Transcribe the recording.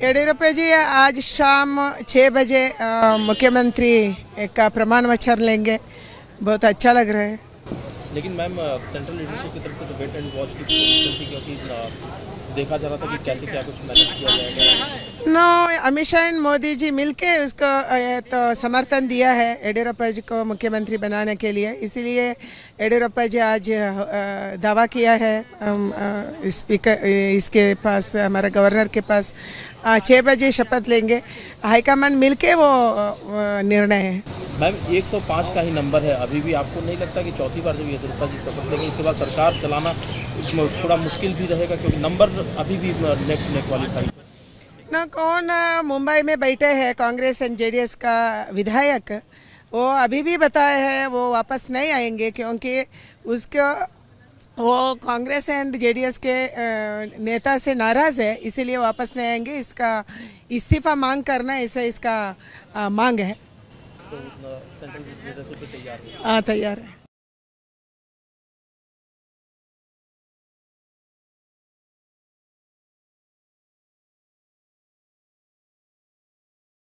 येडियुरप्पा जी आज शाम छः बजे मुख्यमंत्री का प्रमाण वचन लेंगे बहुत अच्छा लग रहा है लेकिन मैम सेंट्रल लीडरशिप की तरफ़ से तो वेट एंड वॉच की थी क्योंकि देखा जा रहा था कि कैसे क्या कुछ मैनेज किया जाएगा। नो अमित शाह एंड मोदी जी मिलके उसको तो समर्थन दिया है येडियुरप्पा जी को मुख्यमंत्री बनाने के लिए। इसीलिए येडियुरप्पा जी आज दावा किया है स्पीकर इसके पास, हमारा गवर्नर के पास छः बजे शपथ लेंगे। हाईकमान मिलके वो निर्णय है। मैम 105 का ही नंबर है। अभी भी आपको नहीं लगता कि चौथी बार जब येदियुरप्पा जी शपथ लेंगे, इसके बाद सरकार चलाना थोड़ा मुश्किल भी रहेगा, क्योंकि नंबर अभी भी नेक टू नेक क्वालिफाई ना कौन मुंबई में बैठे हैं कांग्रेस एंड जेडीएस का विधायक? वो अभी भी बताए हैं, वो वापस नहीं आएँगे, क्योंकि उसका, वो कांग्रेस एंड जेडीएस के नेता से नाराज़ है, इसीलिए वापस नहीं आएँगे। इसका इस्तीफा मांग करना, ऐसा इसका मांग है। तो लीडरशिप तैयार है हाँ तैयार है।